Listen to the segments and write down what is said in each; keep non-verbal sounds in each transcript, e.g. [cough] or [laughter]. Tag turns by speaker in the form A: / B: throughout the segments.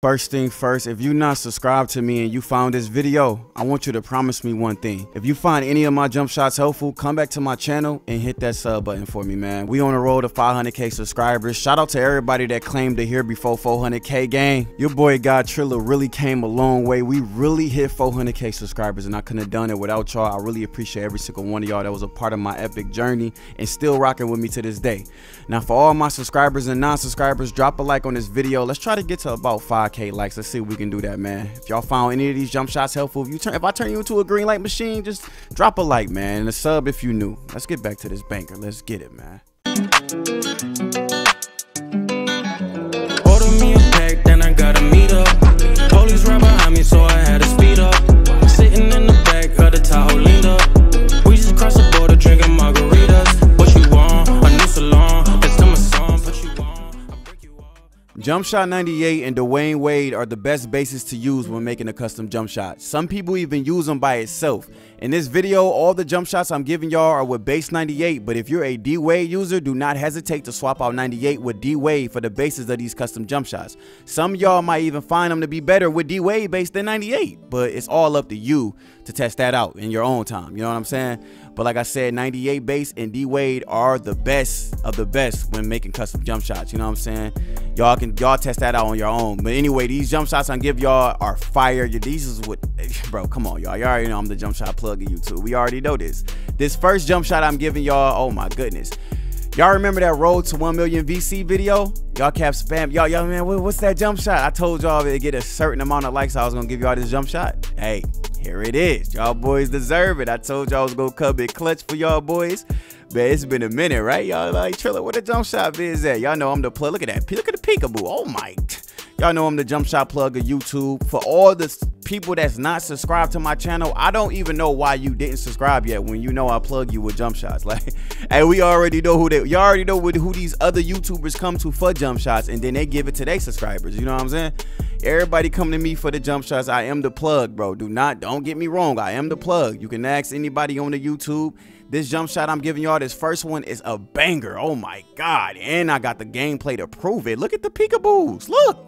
A: First thing first, if you're not subscribed to me and you found this video, I want you to promise me one thing. If you find any of my jump shots helpful, come back to my channel and hit that sub button for me, man. We on the road to 500k subscribers. Shout out to everybody that claimed to hear before 400k gang. Your boy Gawd Triller really came a long way. We really hit 400k subscribers and I couldn't have done it without y'all. I really appreciate every single one of y'all that was a part of my epic journey and still rocking with me to this day. Now for all my subscribers and non-subscribers, drop a like on this video. Let's try to get to about 5 5k likes. Let's see if we can do that, man. If y'all found any of these jump shots helpful, if you turn if I turn you into a green light machine, just drop a like, man, and a sub if you new. Let's get back to this banker. Let's get it, man. Jump Shot 98 and Dwyane Wade are the best bases to use when making a custom jump shot. Some people even use them by itself. In this video, all the jump shots I'm giving y'all are with base 98, but if you're a D-Wade user, do not hesitate to swap out 98 with D-Wade for the bases of these custom jump shots. Some y'all might even find them to be better with D-Wade base than 98, but it's all up to you to test that out in your own time, you know what I'm saying? But like I said, 98 base and D-Wade are the best of the best when making custom jump shots, you know what I'm saying? Y'all can y'all test that out on your own. But anyway, these jump shots I'm give y'all are fire. These is what, [laughs] bro. Come on, y'all. Y'all already know I'm the jump shot plug of YouTube. We already know this. This first jump shot I'm giving y'all. Oh my goodness. Y'all remember that road to 1 million VC video? Y'all kept spam. Y'all, y'all, man, what's that jump shot? I told y'all to get a certain amount of likes. I was gonna give y'all this jump shot. Hey, here it is. Y'all boys deserve it. I told y'all I was gonna come in clutch for y'all boys. But it's been a minute, right? Y'all like Triller, what the jump shot is at? Y'all know I'm the plug. Look at that. Look at the peekaboo. Oh my. Y'all know I'm the jump shot plug of YouTube. For all the people that's not subscribed to my channel, I don't even know why you didn't subscribe yet when you know I plug you with jump shots. [laughs] Like, hey, we already know who they, you already know who these other YouTubers come to for jump shots and then they give it to their subscribers. You know what I'm saying? Everybody come to me for the jump shots. I am the plug, bro. Do not, don't get me wrong. I am the plug. You can ask anybody on the YouTube. This jump shot I'm giving y'all, this first one is a banger. Oh my God. And I got the gameplay to prove it. Look at the peekaboos. Look.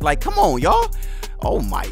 A: Like, come on, y'all. Oh my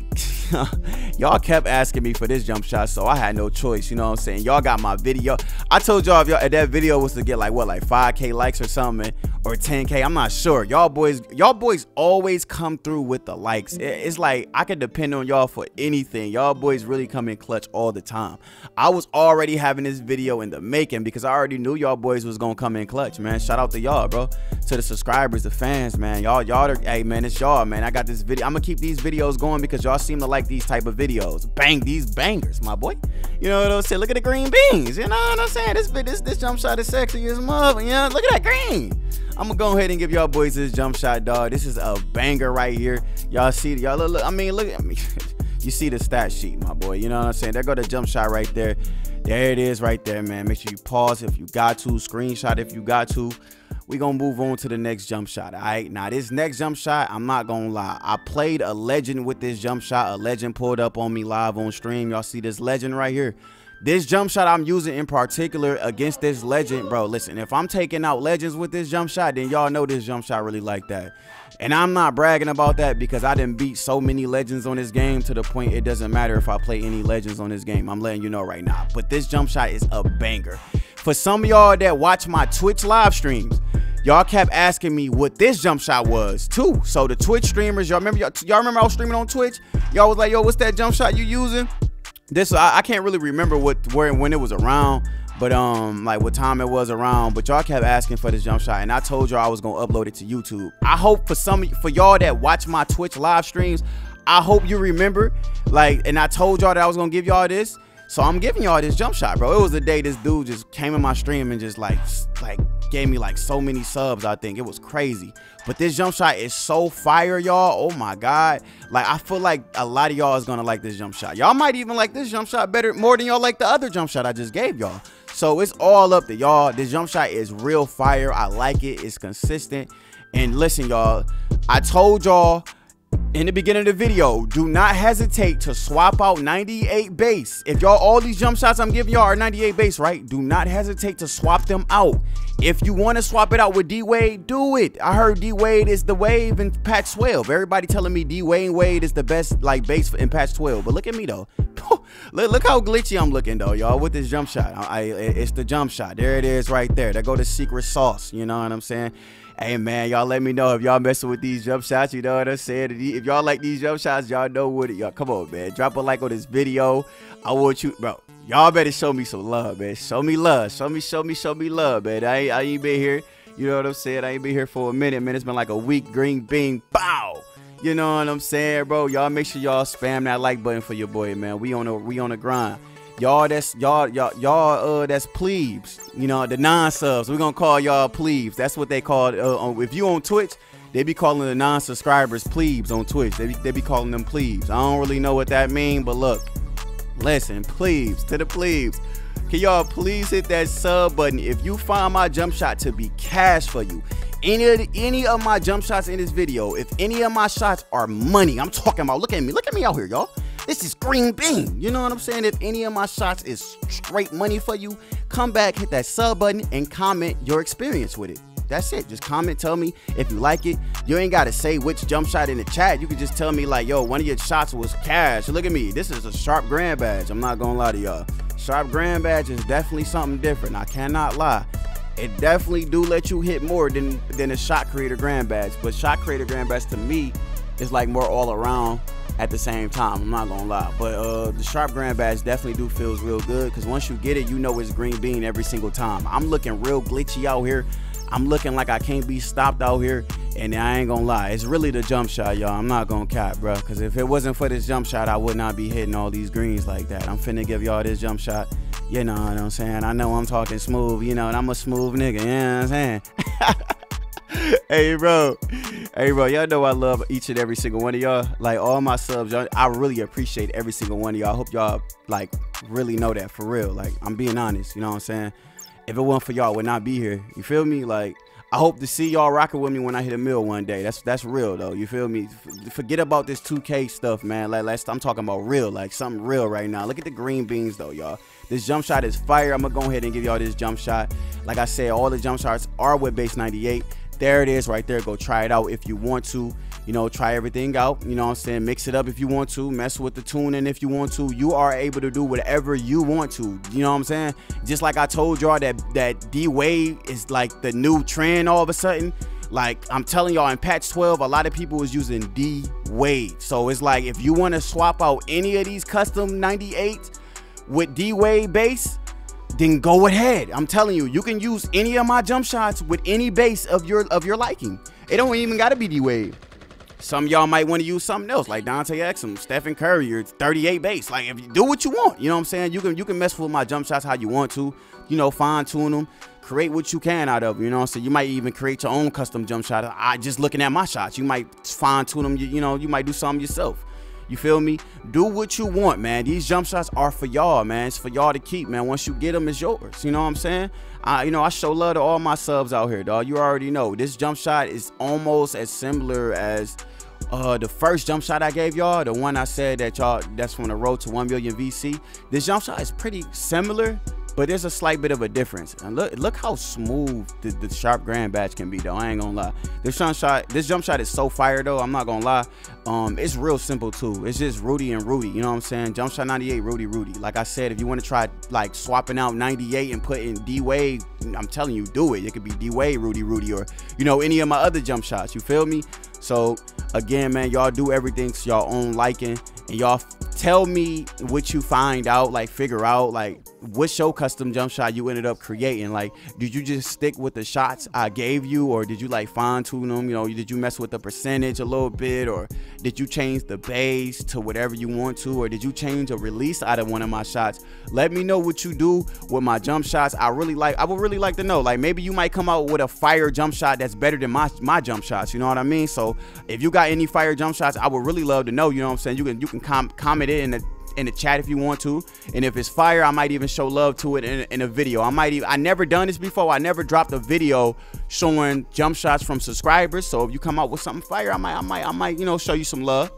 A: [laughs] y'all kept asking me for this jump shot, so I had no choice. You know what I'm saying? Y'all got my video. I told y'all if, y'all if that video was to get like what, like 5k likes or something, or 10k, I'm not sure. Y'all boys, y'all boys always come through with the likes. It's like I could depend on y'all for anything. Y'all boys really come in clutch all the time. I was already having this video in the making because I already knew y'all boys was gonna come in clutch, man. Shout out to y'all, bro. To the subscribers, the fans, man. Y'all, y'all, are, hey, man, it's y'all, man. I got this video. I'm gonna keep these videos going because y'all seem to like these type of videos. Bang these bangers, my boy. You know what I'm saying? Look at the green beans. You know what I'm saying? This this this jump shot is sexy as mother. You know, look at that green. I'm gonna go ahead and give y'all boys this jump shot, dog. This is a banger right here. Y'all see, y'all look, look. I mean, look at me. [laughs] you see the stat sheet, my boy. You know what I'm saying? There go the jump shot right there. There it is right there, man. Make sure you pause if you got to, screenshot if you got to. We gonna move on to the next jump shot all right? Now this next jump shot i'm not gonna lie. I played a legend with this jump shot. A legend pulled up on me live on stream. Y'all see this legend right here this jump shot i'm using in particular against this legend bro listen if i'm taking out legends with this jump shot then y'all know this jump shot really like that and i'm not bragging about that because i didn't beat so many legends on this game to the point it doesn't matter if i play any legends on this game i'm letting you know right now but this jump shot is a banger for some of y'all that watch my twitch live streams y'all kept asking me what this jump shot was too. So the Twitch streamers, y'all remember y'all remember I was streaming on Twitch? Y'all was like, yo, what's that jump shot you using? This I, I can't really remember what where and when it was around, but um like what time it was around. But y'all kept asking for this jump shot, and I told y'all I was gonna upload it to YouTube. I hope for some for y'all that watch my Twitch live streams, I hope you remember. Like, and I told y'all that I was gonna give y'all this. So I'm giving y'all this jump shot, bro. It was the day this dude just came in my stream and just like like gave me like so many subs. I think it was crazy. But this jump shot is so fire, y'all. Oh my god. Like I feel like a lot of y'all is gonna like this jump shot. Y'all might even like this jump shot better more than y'all like the other jump shot I just gave y'all. So it's all up to y'all. This jump shot is real fire. I like it. It's consistent. And listen, y'all. I told y'all in the beginning of the video, do not hesitate to swap out 98 base. If y'all, all these jump shots I'm giving y'all are 98 base, right? Do not hesitate to swap them out. If you want to swap it out with D-Wade, do it. I heard D-Wade is the wave in patch 12. Everybody telling me D-Wade Wade is the best like base in patch 12. But look at me though. [laughs] look, look how glitchy I'm looking though, y'all, with this jump shot. I, I, it's the jump shot. There it is right there. That go to secret sauce. You know what I'm saying? Hey man, y'all let me know if y'all messing with these jump shots. You know what I'm saying? If y'all like these jump shots, y'all know what it. Y'all come on, man. Drop a like on this video. I want you, bro. Y'all better show me some love, man. Show me love. Show me, show me, show me love, man. I ain't, I ain't been here. You know what I'm saying? I ain't been here for a minute, man. It's been like a week. Green bean, bow. You know what I'm saying, bro? Y'all make sure y'all spam that like button for your boy, man. We on a we on the grind. Y'all that's y'all y'all y'all uh that's plebes. You know the non-subs. We're gonna call y'all plebes. That's what they call uh, if you on twitch they be calling the non-subscribers plebes on twitch. They be, they be calling them plebes. I don't really know what that mean but look. Listen plebes to the plebes. Can y'all please hit that sub button if you find my jump shot to be cash for you any any of my jump shots in this video if any of my shots are money i'm talking about look at me look at me out here y'all this is green bean. You know what I'm saying? If any of my shots is straight money for you, come back, hit that sub button, and comment your experience with it. That's it. Just comment, tell me if you like it. You ain't got to say which jump shot in the chat. You can just tell me like, yo, one of your shots was cash. Look at me. This is a sharp grand badge. I'm not to lie to y'all. Sharp grand badge is definitely something different. I cannot lie. It definitely do let you hit more than, than a shot creator grand badge. But shot creator grand badge to me is like more all around at the same time. I'm not gonna lie, but uh, the sharp grand badge definitely do feels real good because once you get it, you know it's green bean every single time. I'm looking real glitchy out here. I'm looking like I can't be stopped out here, and I ain't gonna lie, it's really the jump shot, y'all. I'm not gonna cap, bro, because if it wasn't for this jump shot, I would not be hitting all these greens like that. I'm finna give y'all this jump shot. You know what I'm saying? I know I'm talking smooth, you know, and I'm a smooth nigga. You know what I'm saying? [laughs] hey, bro. Hey, bro. Y'all know I love each and every single one of y'all. Like all my subs, y'all, I really appreciate every single one of y'all. I hope y'all like really know that for real. Like I'm being honest. You know what I'm saying? If it weren't for y'all, I would not be here. You feel me? Like I hope to see y'all rocking with me when I hit a mill one day. That's that's real though. You feel me? F forget about this 2K stuff, man. Like let's, I'm talking about real, like something real right now. Look at the green beans though, y'all. This jump shot is fire. I'm gonna go ahead and give y'all this jump shot. Like I said, all the jump shots are with base 98 there it is right there. Go try it out if you want to. You know, try everything out. You know what I'm saying? Mix it up if you want to. Mess with the tuning if you want to. You are able to do whatever you want to. You know what I'm saying? Just like I told y'all that that D Wade is like the new trend all of a sudden. Like I'm telling y'all in patch 12, a lot of people was using D Wade. So it's like if you want to swap out any of these custom 98 with D Wade base, then go ahead. I'm telling you, you can use any of my jump shots with any base of your of your liking. It don't even gotta be D Wade. Some y'all might want to use something else, like Dante Exum, Stephen Curry, or 38 base. Like if you do what you want, you know what I'm saying? You can you can mess with my jump shots how you want to, you know, fine tune them, create what you can out of them, you know. So you might even create your own custom jump shot. I just looking at my shots, you might fine tune them. You, you know, you might do something yourself. You feel me? Do what you want, man. These jump shots are for y'all, man. It's for y'all to keep, man. Once you get them, it's yours. You know what I'm saying? I, you know, I show love to all my subs out here, dog. You already know. This jump shot is almost as similar as uh, the first jump shot I gave y'all, the one I said that y'all, that's from the road to 1 million VC. This jump shot is pretty similar, but there's a slight bit of a difference. And look, look how smooth the, the sharp grand badge can be, though. I ain't gonna lie. This jump shot, this jump shot is so fire, though. I'm not gonna lie. Um, it's real simple too. It's just Rudy and Rudy. You know what I'm saying? Jump shot 98, Rudy, Rudy. Like I said, if you want to try like swapping out 98 and putting D Wade, I'm telling you, do it. It could be D Wade, Rudy, Rudy, or you know any of my other jump shots. You feel me? So again, man, y'all do everything to y'all own liking, and y'all tell me what you find out, like figure out like what's your custom jump shot you ended up creating? Like, did you just stick with the shots I gave you, or did you like fine tune them? You know, did you mess with the percentage a little bit, or did you change the base to whatever you want to, or did you change a release out of one of my shots? Let me know what you do with my jump shots. I really like. I would really like to know. Like, maybe you might come out with a fire jump shot that's better than my my jump shots. You know what I mean? So if you got any fire jump shots, I would really love to know. You know what I'm saying? You can you can com comment it in the in the chat if you want to. And if it's fire, I might even show love to it in, in a video. I might even I never done this before. I never dropped a video showing jump shots from subscribers. So if you come out with something fire, I might I might I might, you know, show you some love.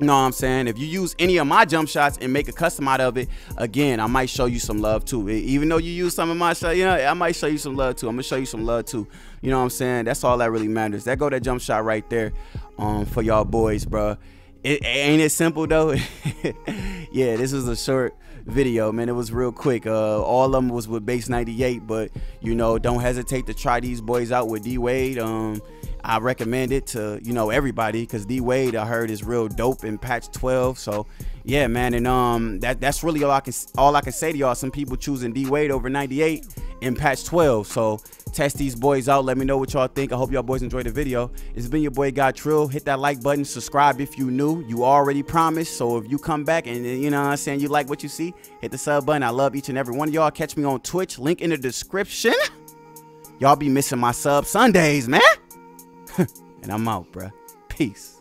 A: You know what I'm saying? If you use any of my jump shots and make a custom out of it, again, I might show you some love too. Even though you use some of my shot, you know, I might show you some love too. I'm gonna show you some love too. You know what I'm saying? That's all that really matters. That go that jump shot right there, um, for y'all boys, bro. It ain't it simple though. [laughs] yeah, this is a short video, man. It was real quick. Uh, all of them was with base 98, but you know, don't hesitate to try these boys out with D Wade. Um, I recommend it to you know everybody because D Wade I heard is real dope in patch 12. So yeah, man, and um that that's really all I can all I can say to y'all. Some people choosing D Wade over 98 in patch 12. So test these boys out. Let me know what y'all think. I hope y'all boys enjoyed the video. It's been your boy Gawd Trill. Hit that like button, subscribe if you new. You already promised. So if you come back and you know I'm saying you like what you see, hit the sub button. I love each and every one of y'all. Catch me on Twitch. Link in the description. Y'all be missing my sub Sundays, man. [laughs] and I'm out, bruh. Peace.